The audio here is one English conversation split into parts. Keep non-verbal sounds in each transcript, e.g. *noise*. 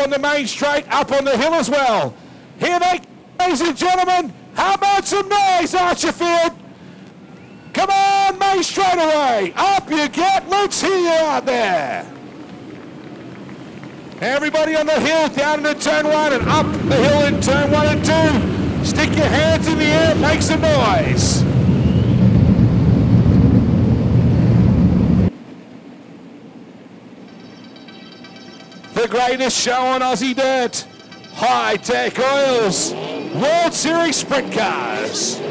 on the main straight, up on the hill as well. Here they, ladies and gentlemen. How about some noise, Archerfield? Come on, main straight away. Up you get. Let's hear you out there. Everybody on the hill, down into turn one and up the hill in turn one and two. Stick your hands in the air, make some noise. Greatest show on Aussie dirt. High Tech Oils. World Series Sprint Cars.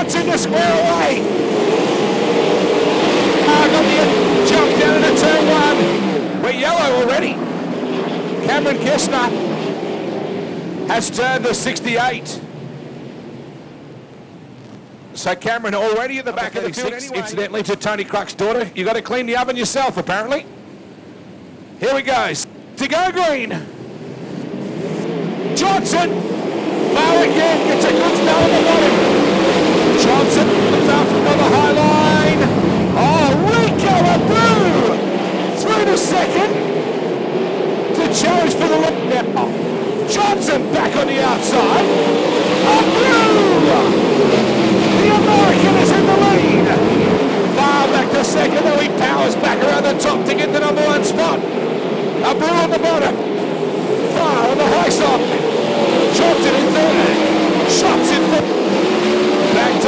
Johnson to square away. Ah, got the jump down into turn one. We're yellow already. Cameron Kessner has turned the 68. So Cameron already at the back of the field anyway. Incidentally to Tony Crux' daughter. you got to clean the oven yourself apparently. Here we go. To go green. Johnson. Foul again. Gets a good start on the bottom. Comes out from the high line. Oh, Rico Abreu through the second to challenge for the lead now. Johnson back on the outside. Abreu! The American is in the lead. Farr back to second, though he powers back around the top to get the number one spot. Abreu on the bottom. Farr on the high side. Johnson in third. Schatz in front.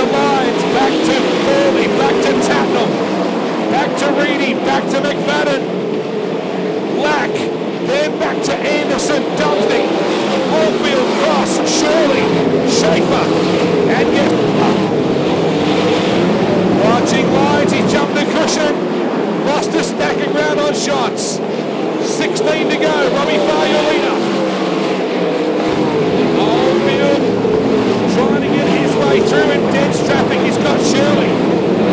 Back to Lyons, back to Fawley, back to Tatnell, back to Reedy, back to McFadden. Black, then back to Anderson, Dumsney, Caulfield, Cross, Shirley, Schaefer, and yes, Watching Lyons, he jumped the cushion, lost a stack of ground on Schatz. 16 to go, Robbie Farr, your leader. trying to get his way through in dense traffic. He's got Shirley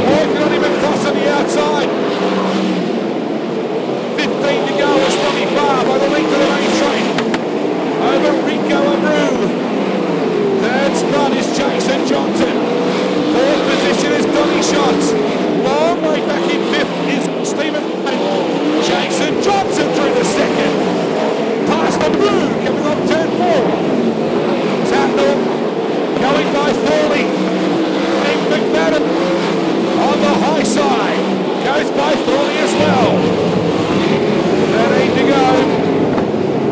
working on him across on the outside. 15 to go as Robbie Farr by the length of the main train. Over Rico Abreu. Third spot is Jason Johnson. Fourth position Schatz. Long way back in fifth is Stephen Jason Johnson through the second. Past the blue coming on turn four. Tatnell going by Fawley. Nick McFadden on the high side. Goes by Fawley as well. 13 to go.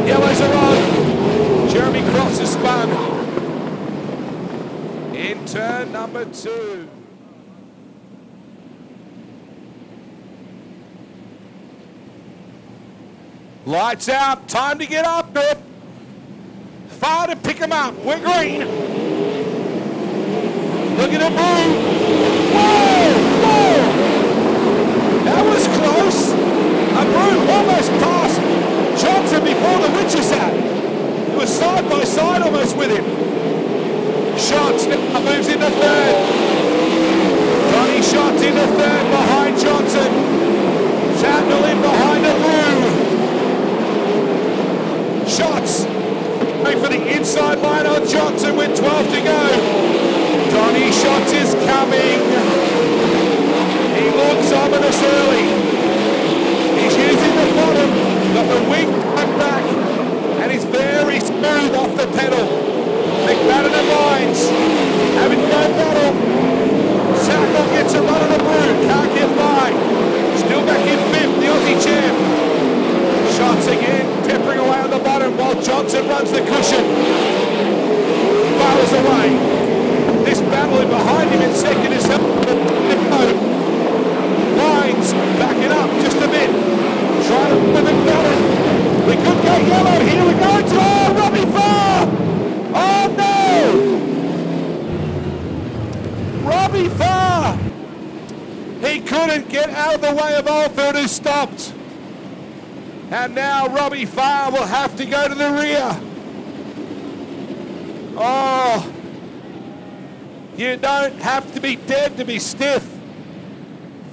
Yellows are on. Jeremy Cross is spun. In turn number two. Lights out. Time to get up, Bit. Farr to pick him up. We're green. Look at him move. Whoa! Whoa! That was close. Abreu almost passed Johnson before the witches hat. It was side by side almost with him. Schatz moves into third. Johnny Schatz into third behind Johnson. Tatnell in behind Abreu. Schatz. Wait for the inside line on Johnson with 12 to go. Donny Schatz is coming. He looks ominous early. He's using the bottom, got the wing back, and he's very smooth off the pedal. McFadden and Lyons having no battle. Southall gets a run on the blue, can't get by. Still back in fifth, the Aussie champ. Schatz again, peppering away on the bottom while Johnson runs the cushion. Fires away. This battle in behind him in second is helping Lyons backing up just a bit. Trying to win McFadden. We yellow here. We're going to oh, Robbie Farr. Oh no! Robbie Farr. He couldn't get out of the way of Oldfield who stopped. And now Robbie Farr will have to go to the rear. Oh, you don't have to be dead to be stiff.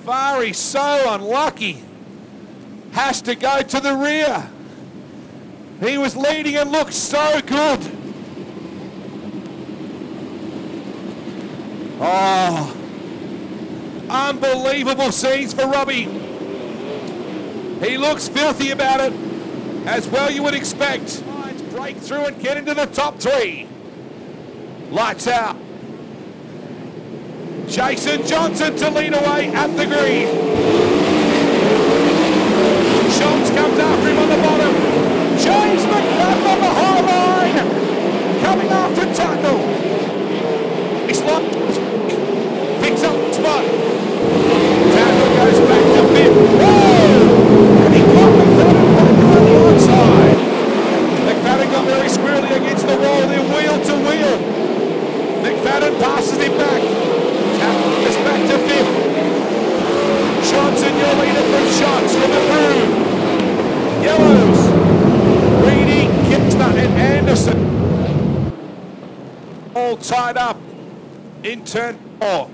Farr is so unlucky. Has to go to the rear. He was leading and looked so good. Oh, unbelievable scenes for Robbie. He looks filthy about it, as well you would expect. Break through and get into the top three. Lights out. Jason Johnson to lead away at the green. Schultz comes after him on the bottom. James McFadden on the high line. Coming after Tatnell. He slides. Picks up the spot. Tatnell goes back to fifth. Whoa! And he got McFadden back on the outside. McFadden got very squirrely against the wall, then wheel to wheel. McFadden passes him back. Tatnell is back to fifth. Johnson, your leader from Schatz from the room. Yellows. Reedy, Kipster and Anderson. Tied up in turn four.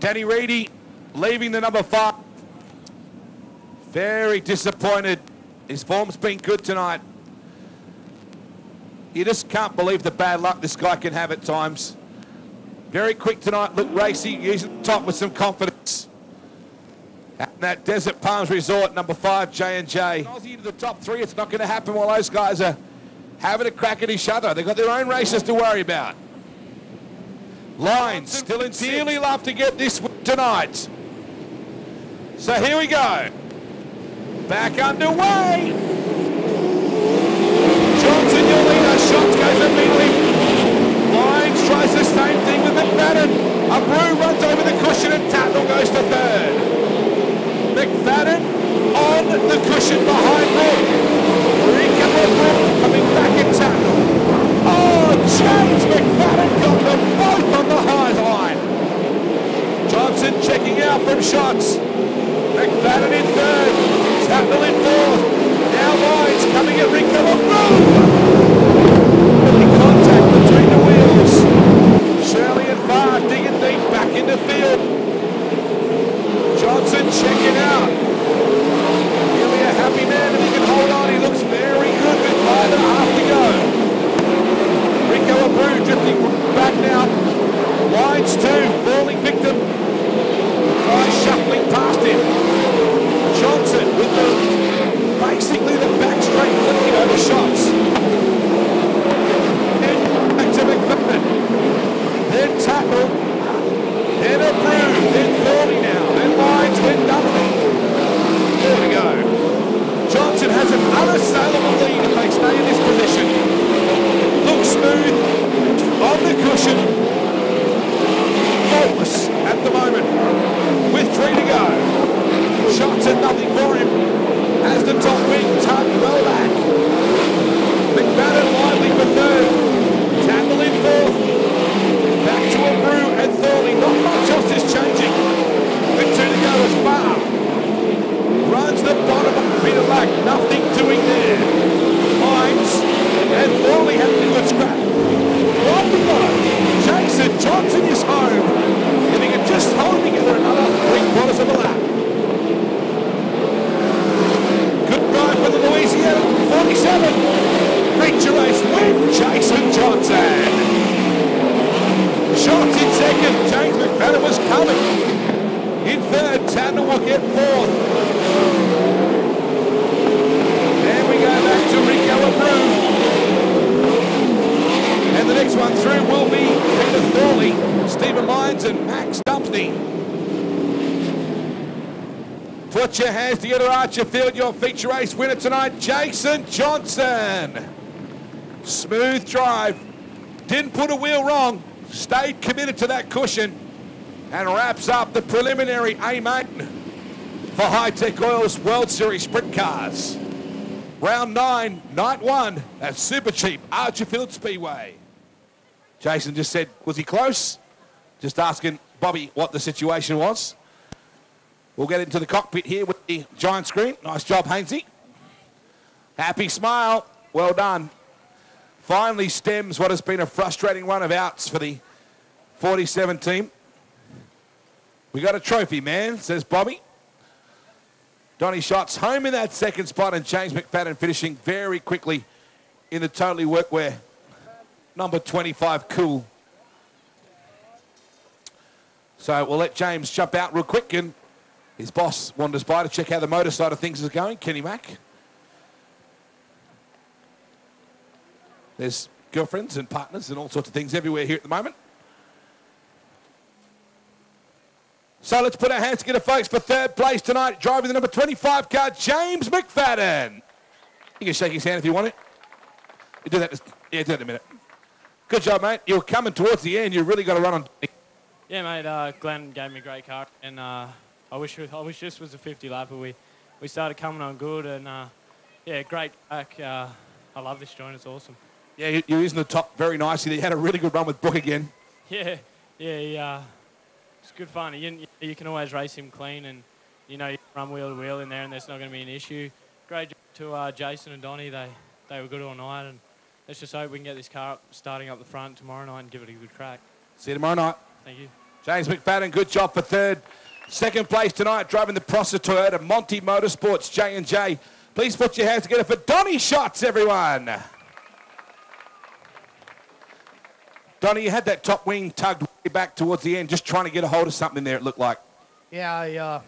Danny Reedy leaving the number five. Very disappointed. His form's been good tonight. You just can't believe the bad luck this guy can have at times. Very quick tonight. Look, Racy using the top with some confidence. At that Desert Palms Resort, number five, J&J. Aussie to the top three. It's not going to happen while those guys are having a crack at each other. They've got their own races to worry about. Lyons still in dearly love to get this tonight. So here we go. Back underway. Johnson, your leader. Schatz goes immediately. Lyons tries the same thing with McFadden. Abreu runs over the cushion and Tatnell goes to third. McFadden on the cushion behind Brooke. Rico Abreu coming back at Tatnell. Oh, James McFadden got them both on the high line. Johnson out from Schatz. McFadden in third. Tatnell in fourth. Now Lyons coming at Rico Abreu. Your hands together, Archerfield, your feature race winner tonight, Jason Johnson. Smooth drive. Didn't put a wheel wrong. Stayed committed to that cushion. And wraps up the preliminary A-main for High Tech Oil's World Series Sprint Cars. Round nine, night one at Super Cheap Archerfield Speedway. Jason just said, was he close? Just asking Bobby what the situation was. We'll get into the cockpit here with the giant screen. Nice job, Hainsey. Happy smile. Well done. Finally stems what has been a frustrating run of outs for the 47 team. We got a trophy, man, says Bobby. Donny Schatz home in that second spot and James McFadden finishing very quickly in the totally workwear. Number 25, cool. So we'll let James jump out real quick and his boss wanders by to check how the motor side of things is going, Kenny Mack. There's girlfriends and partners and all sorts of things everywhere here at the moment. So let's put our hands together, folks, for third place tonight, driving the number 25 car, James McFadden. You can shake his hand if you want it. You do that, yeah, do that in a minute. Good job, mate. You're coming towards the end. You've really got to run on. Yeah, mate. Uh, Glenn gave me a great car, and uh, I wish I wish this was a 50 lap, but we we started coming on good, and uh, yeah, great track. Uh, I love this joint. It's awesome. Yeah, you're using the top very nicely. You had a really good run with Brooke again. Yeah, yeah, yeah. It's good fun. You, you can always race him clean, and you know you run wheel to wheel in there, and there's not going to be an issue. Great job to uh, Jason and Donny. They they were good all night, and let's just hope we can get this car up, starting up the front tomorrow night and give it a good crack. See you tomorrow night. Thank you. James McFadden, good job for third. Second place tonight, driving the Prosser Toyota Monty Motorsports J&J. Please put your hands together for Donny Schatz, everyone. Donny, you had that top wing tugged way back towards the end, just trying to get a hold of something there, it looked like. Yeah, I uh,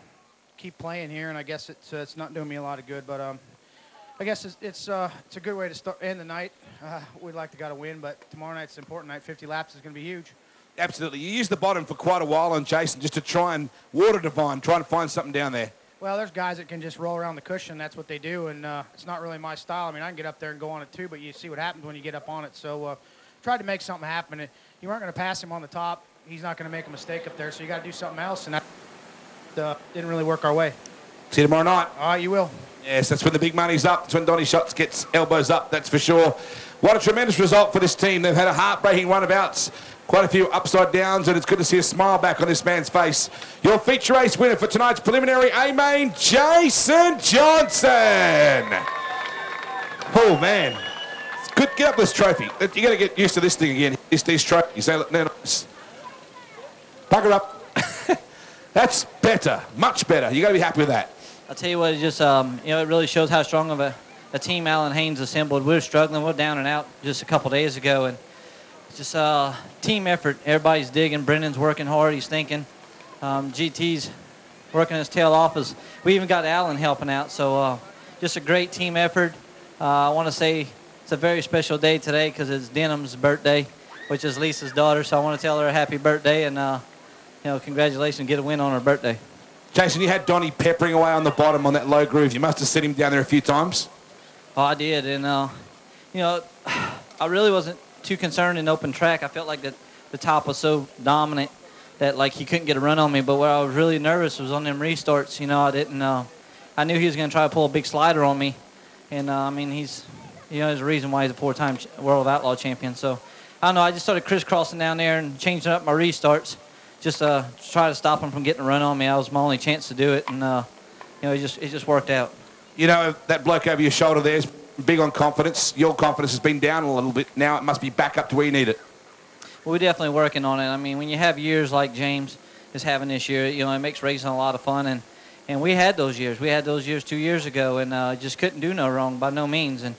keep playing here, and I guess it's, uh, it's not doing me a lot of good, but um, I guess it's, it's, uh, it's a good way to start end the night. Uh, we'd like to got a win, but tomorrow night's an important night. 50 laps is going to be huge. Absolutely. You used the bottom for quite a while on Jason just to try and water divine, try and find something down there. Well, there's guys that can just roll around the cushion. That's what they do, and uh, it's not really my style. I mean, I can get up there and go on it too, but you see what happens when you get up on it. So uh, tried to make something happen. You weren't going to pass him on the top. He's not going to make a mistake up there, so you got to do something else, and that uh, didn't really work our way. See you tomorrow night. All right, you will. Yes, that's when the big money's up. That's when Donny Schatz gets elbows up, that's for sure. What a tremendous result for this team. They've had a heartbreaking run of outs, quite a few upside downs, and it's good to see a smile back on this man's face. Your feature race winner for tonight's preliminary A-Main, Jason Johnson. Oh, man. It's good. Get up this trophy. you got to get used to this thing again. These, these trophies. They look nice. Bugger up. *laughs* That's better. Much better. you got to be happy with that. I'll tell you what, it just, um, you know, it really shows how strong of a, a team Alan Haynes assembled. We were struggling. We were down and out just a couple days ago, and just uh, team effort. Everybody's digging. Brendan's working hard. He's thinking. Um, GT's working his tail off. As we even got Alan helping out. So uh, just a great team effort. Uh, I want to say it's a very special day today because it's Denham's birthday, which is Lisa's daughter. So I want to tell her a happy birthday and uh, you know congratulations, get a win on her birthday. Jason, you had Donny peppering away on the bottom on that low groove. You must have sent him down there a few times. Oh, I did, and uh, you know, *sighs* I really wasn't too concerned in open track. I felt like that the top was so dominant that like he couldn't get a run on me. But where I was really nervous was on them restarts. You know, I didn't. Uh, I knew he was going to try to pull a big slider on me, and uh, I mean he's, you know, there's a reason why he's a four-time world outlaw champion. So I don't know. I just started crisscrossing down there and changing up my restarts just uh, try to stop him from getting a run on me. That was my only chance to do it, and uh, you know, it just it just worked out. You know, that bloke over your shoulder there is big on confidence. Your confidence has been down a little bit. Now it must be back up to where you need it. Well, we're definitely working on it. I mean, when you have years like James is having this year, you know, it makes racing a lot of fun, and and we had those years. We had those years two years ago, and uh, just couldn't do no wrong by no means. And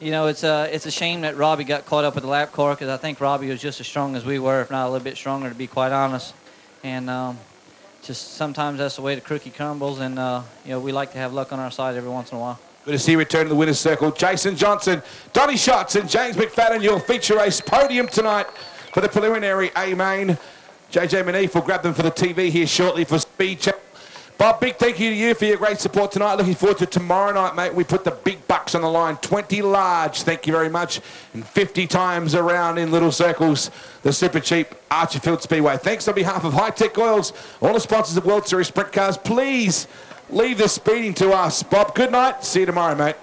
you know, it's a it's a shame that Robbie got caught up with the lap car because I think Robbie was just as strong as we were, if not a little bit stronger, to be quite honest. And um, just sometimes that's the way the cookie crumbles, and uh, you know we like to have luck on our side every once in a while. Good to see you return to the winner's circle. Jason Johnson, Donny Schatz, and James McFadden, your feature race podium tonight for the preliminary A main. JJ Manif will grab them for the TV here shortly for Speed Chat. Bob, big thank you to you for your great support tonight. Looking forward to tomorrow night, mate. We put the big bucks on the line. 20 large, thank you very much. And 50 times around in little circles, the super cheap Archerfield Speedway. Thanks on behalf of High Tech Oils, all the sponsors of World Series Sprint Cars. Please leave the speeding to us. Bob, good night. See you tomorrow, mate.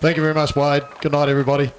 Thank you very much, Wade. Good night, everybody.